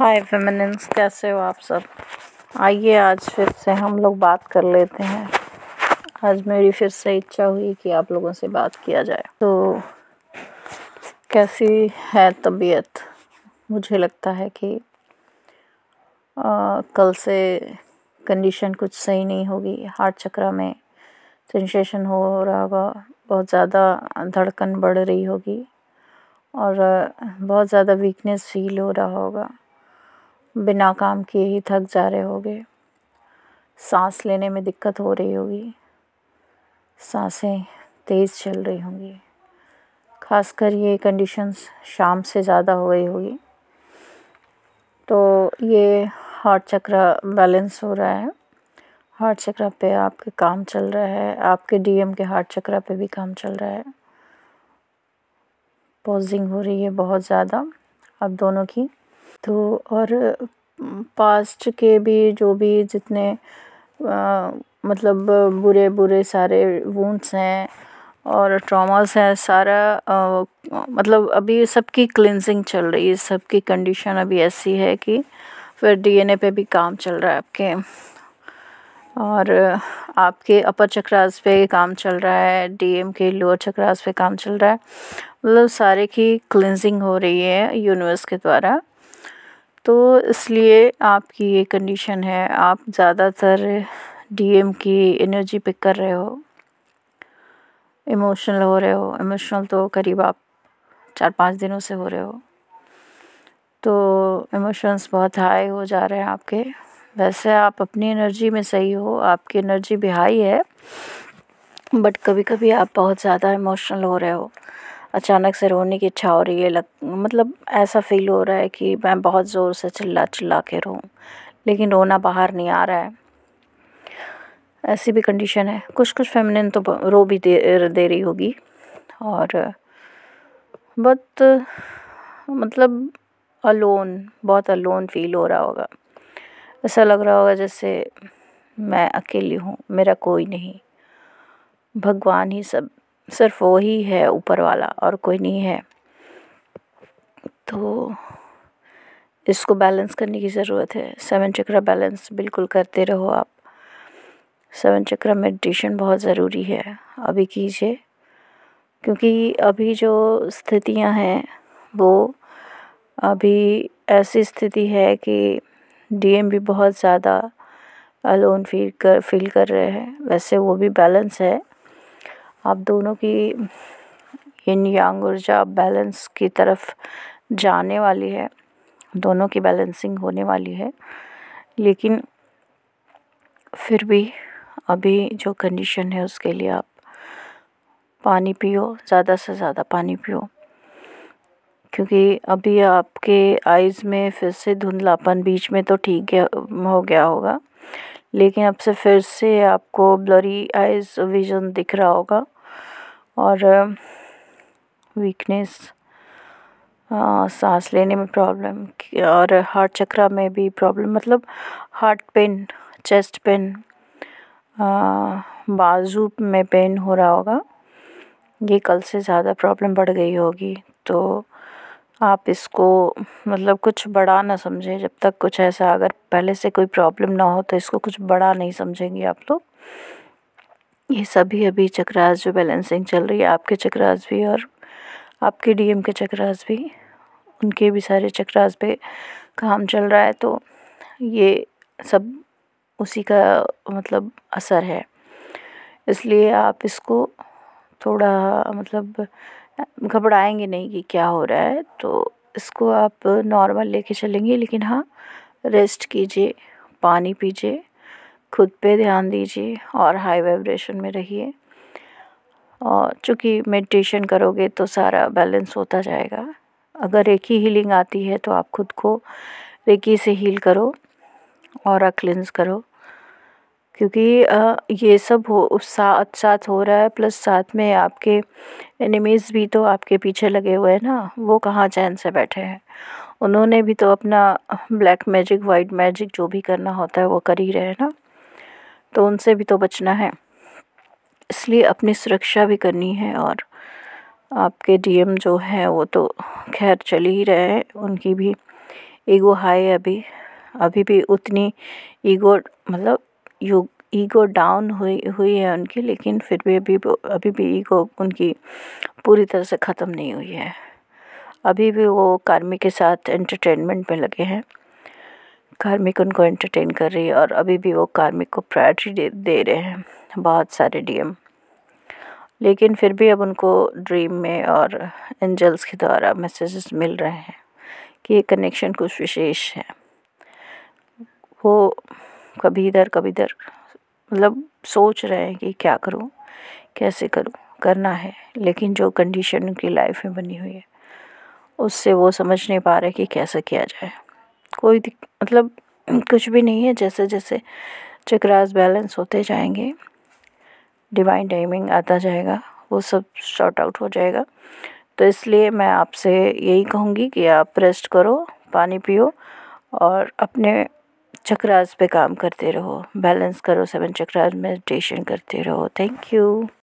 हाय feminines कैसे हो आप सब? आइए आज फिर से हम लोग बात कर लेते हैं। आज मेरी फिर से इच्छा हुई कि आप लोगों से बात किया जाए। तो कैसी है तबीयत? मुझे लगता है कि आ, कल से कंडीशन कुछ सही नहीं होगी। हार्ट चक्रा में सेंसेशन हो रहा होगा। बहुत ज़्यादा धड़कन बढ़ रही होगी और बहुत ज़्यादा वीकनेस फील हो रहा होगा। बिना काम किए ही थक जा रहे होगे। सांस लेने में दिक्कत हो रही होगी। साँसें तेज़ चल रही होंगी। खासकर ये कंडीशंस शाम से ज़्यादा हो गई होगी। तो ये हार्ट चक्र बैलेंस हो रहा है। हार्ट चक्र पे आपके काम चल रहा है। आपके डीएम के हार्ट चक्र पे भी काम चल रहा है। पॉजिंग हो रही है बहुत ज़्यादा। अब दोनों की तो और पास्ट के भी जो भी जितने मतलब बुरे बुरे सारे वुंड्स हैं और ट्रॉमास हैं सारा आ, मतलब अभी सबकी क्लिनजिंग चल रही है सबकी कंडीशन अभी ऐसी है कि फिर डीएनए पे भी काम चल रहा है आपके। और आपके अपर चक्रास पे काम चल रहा है डीएम के लोअर चक्रास पे काम चल रहा है। मतलब सारे की क्लिनजिंग हो रही है यूनिवर्स के द्वारा। तो इसलिए आपकी ये कंडीशन है, आप ज़्यादातर डीएम की एनर्जी पिक कर रहे हो। इमोशनल हो रहे हो। इमोशनल तो करीब आप चार पाँच दिनों से हो रहे हो। तो इमोशंस बहुत हाई हो जा रहे हैं आपके। वैसे आप अपनी एनर्जी में सही हो, आपकी एनर्जी भी हाई है बट कभी कभी आप बहुत ज़्यादा इमोशनल हो रहे हो। अचानक से रोने की इच्छा हो रही है, लग मतलब ऐसा फील हो रहा है कि मैं बहुत ज़ोर से चिल्ला चिल्ला के रोऊँ, लेकिन रोना बाहर नहीं आ रहा है। ऐसी भी कंडीशन है। कुछ कुछ फेमिनिन तो रो भी दे दे रही होगी। और बहुत मतलब अलोन बहुत अलोन फील हो रहा होगा। ऐसा लग रहा होगा जैसे मैं अकेली हूँ, मेरा कोई नहीं। भगवान ही सब सिर्फ़ वो ही है ऊपर वाला और कोई नहीं है। तो इसको बैलेंस करने की ज़रूरत है। सेवन चक्र बैलेंस बिल्कुल करते रहो आप। सेवन चक्र मेडिटेशन बहुत ज़रूरी है। अभी कीजिए। क्योंकि अभी जो स्थितियाँ हैं, वो अभी ऐसी स्थिति है कि डीएम भी बहुत ज़्यादा अलोन फील कर फील कर रहे हैं। वैसे वो भी बैलेंस है। आप दोनों की इन यांग ऊर्जा बैलेंस की तरफ़ जाने वाली है, दोनों की बैलेंसिंग होने वाली है। लेकिन फिर भी अभी जो कंडीशन है उसके लिए आप पानी पियो, ज़्यादा से ज़्यादा पानी पियो। क्योंकि अभी आपके आइज़ में फिर से धुंधलापन बीच में तो ठीक हो गया होगा। लेकिन अब से फिर से आपको ब्लरी आइज़ विज़न दिख रहा होगा। और वीकनेस सांस लेने में प्रॉब्लम और हार्ट चक्रा में भी प्रॉब्लम मतलब हार्ट पेन चेस्ट पेन बाजू में पेन हो रहा होगा। ये कल से ज़्यादा प्रॉब्लम बढ़ गई होगी तो आप इसको मतलब कुछ बड़ा ना समझें, जब तक कुछ ऐसा अगर पहले से कोई प्रॉब्लम ना हो तो इसको कुछ बड़ा नहीं समझेंगे आप लोग ये सभी अभी चक्रास जो बैलेंसिंग चल रही है, आपके चक्रास भी और आपके डीएम के चक्रास भी, उनके भी सारे चक्रास पे काम चल रहा है तो ये सब उसी का मतलब असर है। इसलिए आप इसको थोड़ा मतलब घबराएँगे नहीं कि क्या हो रहा है तो इसको आप नॉर्मल लेके चलेंगे। लेकिन हाँ रेस्ट कीजिए, पानी पीजिए, खुद पे ध्यान दीजिए और हाई वाइब्रेशन में रहिए। और चूँकि मेडिटेशन करोगे तो सारा बैलेंस होता जाएगा। अगर एक ही हीलिंग आती है तो आप खुद को रेकी से हील करो और क्लिनस करो। क्योंकि ये सब हो, साथ साथ हो रहा है, प्लस साथ में आपके एनिमीज़ भी तो आपके पीछे लगे हुए हैं ना, वो कहाँ चैन से बैठे हैं? उन्होंने भी तो अपना ब्लैक मैजिक वाइट मैजिक जो भी करना होता है वो कर ही रहे हैं ना? तो उनसे भी तो बचना है। इसलिए अपनी सुरक्षा भी करनी है और आपके डीएम जो हैं वो तो खैर चल ही रहे हैं, उनकी भी ईगो हाई है अभी। अभी भी उतनी ईगो मतलब यू ईगो डाउन हुई हुई है उनकी, लेकिन फिर भी अभी अभी भी ईगो उनकी पूरी तरह से ख़त्म नहीं हुई है। अभी भी वो कार्मिक के साथ एंटरटेनमेंट में लगे हैं। कार्मिक उनको एंटरटेन कर रही है और अभी भी वो कार्मिक को प्रायोरिटी दे दे रहे हैं बहुत सारे डीएम लेकिन फिर भी अब उनको ड्रीम में और एंजल्स के द्वारा मैसेजेस मिल रहे हैं कि ये कनेक्शन कुछ विशेष है। वो कभी इधर कभी इधर। मतलब सोच रहे हैं कि क्या करूँ, कैसे करूँ, करना है, लेकिन जो कंडीशन उनकी लाइफ में बनी हुई है, उससे वो समझ नहीं पा रहे कि कैसे किया जाए। कोई मतलब कुछ भी नहीं है जैसे जैसे चक्रास बैलेंस होते जाएँगे डिवाइन टाइमिंग आता जाएगा, वो सब शॉर्ट आउट हो जाएगा। तो इसलिए मैं आपसे यही कहूँगी कि आप रेस्ट करो, पानी पियो और अपने चक्रास पे काम करते रहो। बैलेंस करो सेवन चक्रास मेडिटेशन करते रहो। Thank you